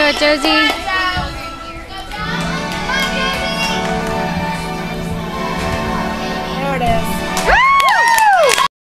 Josie.